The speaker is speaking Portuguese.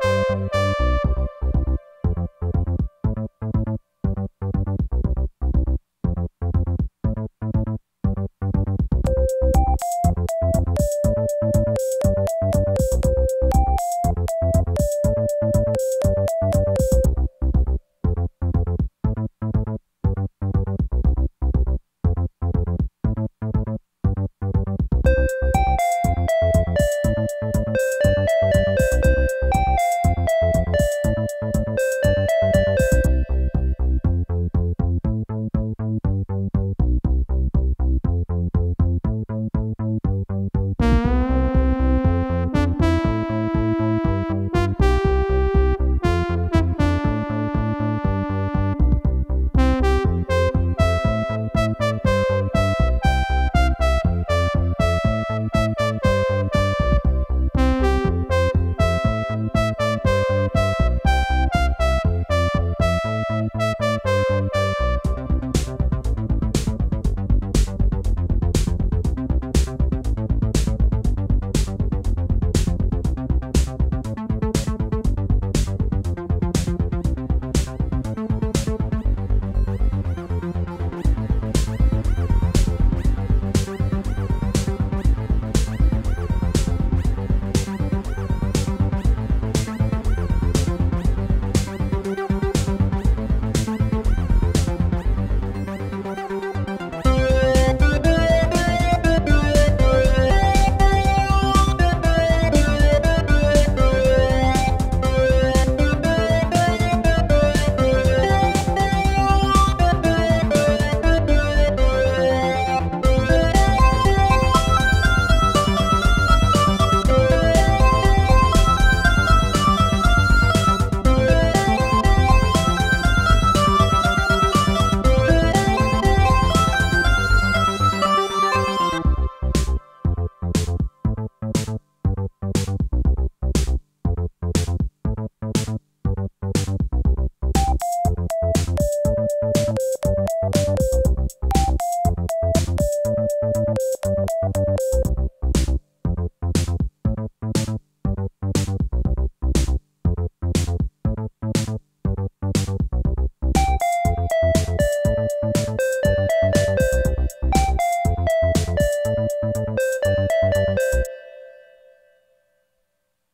Música